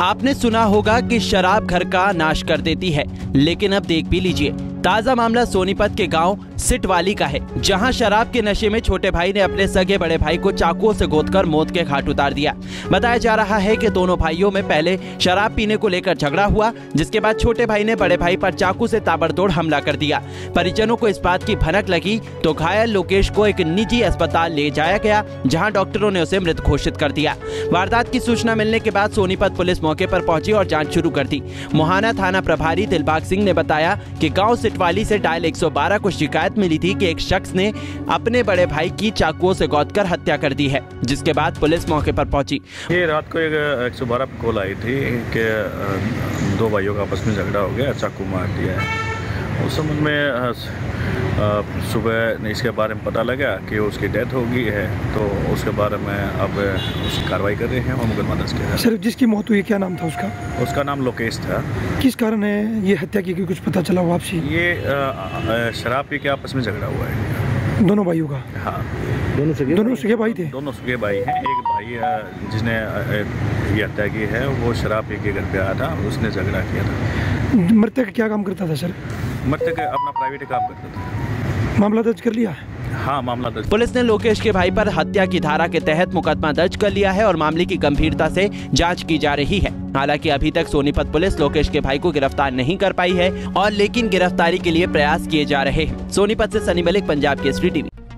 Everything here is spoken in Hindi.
आपने सुना होगा कि शराब घर का नाश कर देती है, लेकिन अब देख भी लीजिए। ताज़ा मामला सोनीपत के गाँव सिटवाली का है, जहाँ शराब के नशे में छोटे भाई ने अपने सगे बड़े भाई को चाकुओं से गोदकर मौत के घाट उतार दिया। बताया जा रहा है कि दोनों भाइयों में पहले शराब पीने को लेकर झगड़ा हुआ, जिसके बाद छोटे भाई ने बड़े भाई पर चाकू से ताबड़तोड़ हमला कर दिया। परिजनों को इस बात की भनक लगी तो घायल लोकेश को एक निजी अस्पताल ले जाया गया, जहाँ डॉक्टरों ने उसे मृत घोषित कर दिया। वारदात की सूचना मिलने के बाद सोनीपत पुलिस मौके पर पहुँची और जाँच शुरू कर दी। मोहाना थाना प्रभारी दिलबाग सिंह ने बताया कि गाँव सिटवाली से डायल 112 को शिकायत मिली थी कि एक शख्स ने अपने बड़े भाई की चाकुओं से गोदकर हत्या कर दी है, जिसके बाद पुलिस मौके पर पहुँची। ये रात को एक एक सौ बारह कॉल आई थी कि दो भाइयों का आपस में झगड़ा हो गया, चाकू मार दिया है। उस संबंध में सुबह इसके बारे में पता लगा कि उसकी डेथ हो गई है तो उसके बारे में अब उसकी कार्रवाई कर रहे हैं और मुकदमा दर्ज किया सर जिसकी मौत हुई क्या नाम था उसका? उसका नाम लोकेश था। किस कारण है ये हत्या की? कुछ पता चला हो आपसी ये शराब पी के आपस में झगड़ा हुआ है। दोनों भाइयों का? हाँ। दोनों सगे दोनों सगे भाई थे? दोनों सुखे भाई हैं। एक भाई जिसने ये हत्या की है वो शराब पी के घर पे आया था उसने झगड़ा किया था। मृतक क्या काम करता था सर? मृतक अपना प्राइवेट काम करता था। मामला दर्ज कर लिया? हाँ मामला दर्ज। पुलिस ने लोकेश के भाई पर हत्या की धारा के तहत मुकदमा दर्ज कर लिया है और मामले की गंभीरता से जाँच की जा रही है। हालाँकि अभी तक सोनीपत पुलिस लोकेश के भाई को गिरफ़्तार नहीं कर पाई है और लेकिन गिरफ्तारी के लिए प्रयास किए जा रहे हैं। सोनीपत से सनी मलिक पंजाब के केसरी टीवी।